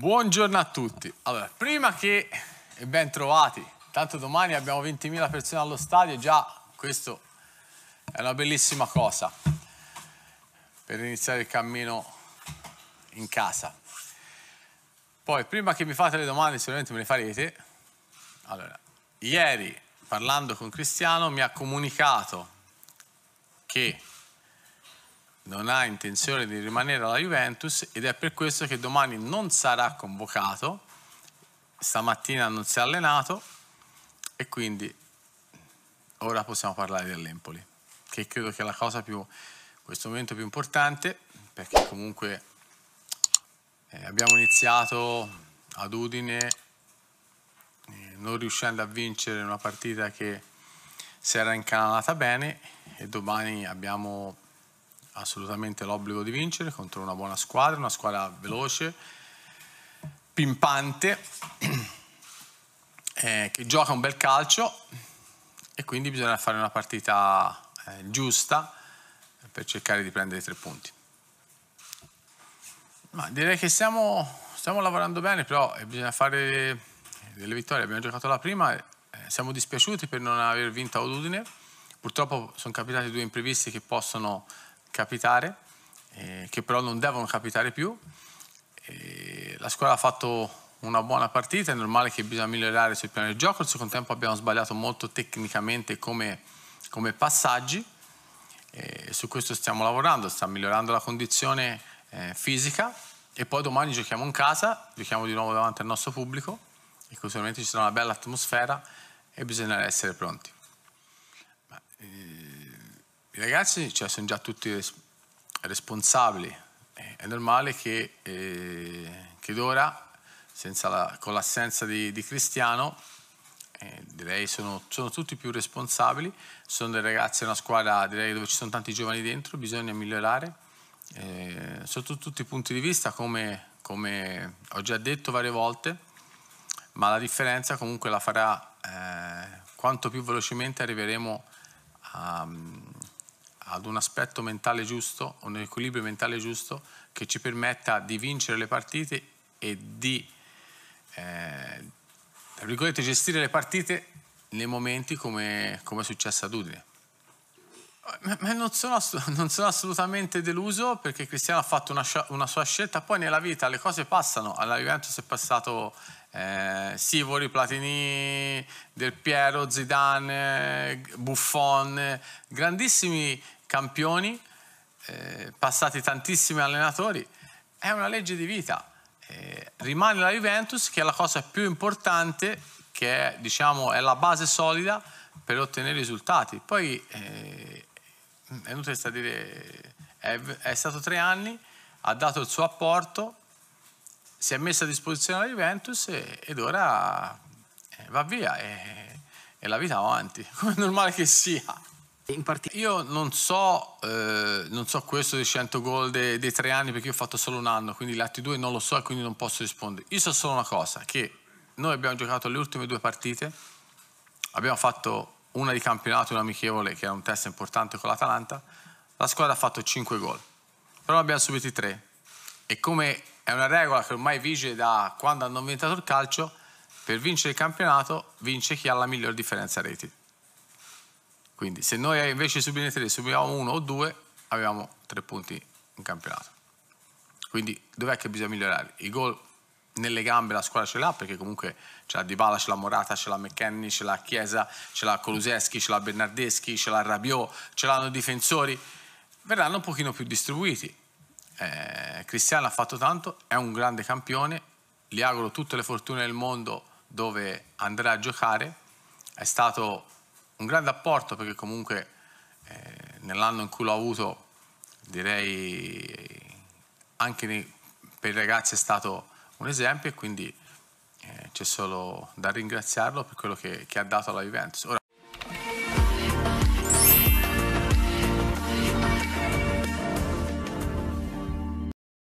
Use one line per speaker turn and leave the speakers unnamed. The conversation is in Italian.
Buongiorno a tutti. Allora, prima che e ben trovati, tanto domani abbiamo 20.000 persone allo stadio, già questo è una bellissima cosa per iniziare il cammino in casa. Poi, prima che mi fate le domande, sicuramente me le farete. Allora, ieri parlando con Cristiano mi ha comunicato che non ha intenzione di rimanere alla Juventus ed è per questo che domani non sarà convocato, stamattina non si è allenato e quindi ora possiamo parlare dell'Empoli, che credo che è la cosa più, in questo momento più importante, perché comunque eh, abbiamo iniziato ad Udine eh, non riuscendo a vincere una partita che si era incanalata bene e domani abbiamo assolutamente l'obbligo di vincere contro una buona squadra, una squadra veloce, pimpante, eh, che gioca un bel calcio e quindi bisogna fare una partita eh, giusta per cercare di prendere tre punti. Ma direi che stiamo, stiamo lavorando bene, però eh, bisogna fare delle vittorie. Abbiamo giocato la prima, eh, siamo dispiaciuti per non aver vinto a Udine. Purtroppo sono capitati due imprevisti che possono capitare, eh, che però non devono capitare più. E la squadra ha fatto una buona partita, è normale che bisogna migliorare sul piano del gioco, al secondo tempo abbiamo sbagliato molto tecnicamente come, come passaggi, e su questo stiamo lavorando, sta migliorando la condizione eh, fisica e poi domani giochiamo in casa, giochiamo di nuovo davanti al nostro pubblico e sicuramente ci sarà una bella atmosfera e bisogna essere pronti. Ma, eh, i ragazzi cioè, sono già tutti res- responsabili, eh, è normale che, eh, che d'ora, la, con l'assenza di, di Cristiano, eh, direi sono, sono, tutti più responsabili, sono dei ragazzi, una squadra direi, dove ci sono tanti giovani dentro, bisogna migliorare, eh, sotto tutti i punti di vista, come, come, ho già detto varie volte, ma la differenza comunque la farà eh, quanto più velocemente arriveremo a ad un aspetto mentale giusto, un equilibrio mentale giusto che ci permetta di vincere le partite e di eh, gestire le partite nei momenti come, come è successo ad Udine. Ma non sono, non sono, assolutamente deluso perché Cristiano ha fatto una, una, sua scelta, poi nella vita le cose passano, alla Juventus è passato eh, Sivori, Platini, Del Piero, Zidane, Buffon, grandissimi campioni, eh, passati tantissimi allenatori, è una legge di vita. Eh, rimane la Juventus che è la cosa più importante, che è, diciamo, è la base solida per ottenere risultati. Poi eh, è inutile dire, è, è stato tre anni, ha dato il suo apporto, si è messo a disposizione la Juventus e, ed ora eh, va via e, e la vita avanti, come normale che sia. Io non so, eh, non so questo dei 100 gol dei, dei, tre anni perché io ho fatto solo un anno, quindi gli altri due non lo so e quindi non posso rispondere. Io so solo una cosa, che noi abbiamo giocato le ultime due partite, abbiamo fatto una di campionato e amichevole che era un test importante con l'Atalanta, la squadra ha fatto 5 gol, però ne abbiamo subiti 3 e come è una regola che ormai vige da quando hanno inventato il calcio, per vincere il campionato vince chi ha la miglior differenza reti. Quindi se noi invece di subire tre subiamo uno o due, abbiamo tre punti in campionato. Quindi dov'è che bisogna migliorare? I gol nelle gambe la squadra ce l'ha perché comunque c'è la Dybala, c'è la Morata, c'è la McKenny, c'è la Chiesa, c'è la Koluseschi, c'è la Bernardeschi, c'è la Rabiot, ce l'hanno difensori, verranno un pochino più distribuiti. Eh, Cristiano ha fatto tanto, è un grande campione, gli auguro tutte le fortune del mondo dove andrà a giocare, è stato un grande apporto perché comunque eh, nell'anno in cui l'ho avuto direi anche nei, per i ragazzi è stato un esempio e quindi eh, c'è solo da ringraziarlo per quello che, che ha dato alla Juventus. Ora,